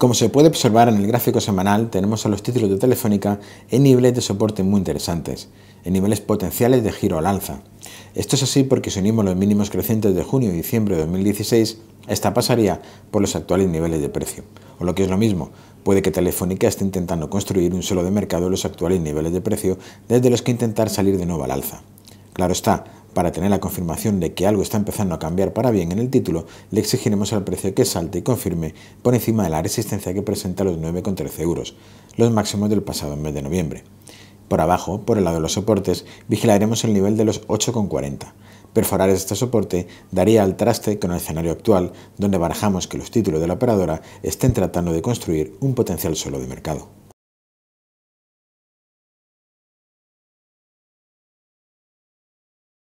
Como se puede observar en el gráfico semanal, tenemos a los títulos de Telefónica en niveles de soporte muy interesantes, en niveles potenciales de giro al alza. Esto es así porque si unimos los mínimos crecientes de junio y diciembre de 2016, esta pasaría por los actuales niveles de precio. O lo que es lo mismo, puede que Telefónica esté intentando construir un suelo de mercado en los actuales niveles de precio desde los que intentar salir de nuevo al alza. Claro está, para tener la confirmación de que algo está empezando a cambiar para bien en el título, le exigiremos al precio que salte y confirme por encima de la resistencia que presenta los 9,13 euros, los máximos del pasado mes de noviembre. Por abajo, por el lado de los soportes, vigilaremos el nivel de los 8,40. Perforar este soporte daría al traste con el escenario actual, donde barajamos que los títulos de la operadora estén tratando de construir un potencial suelo de mercado.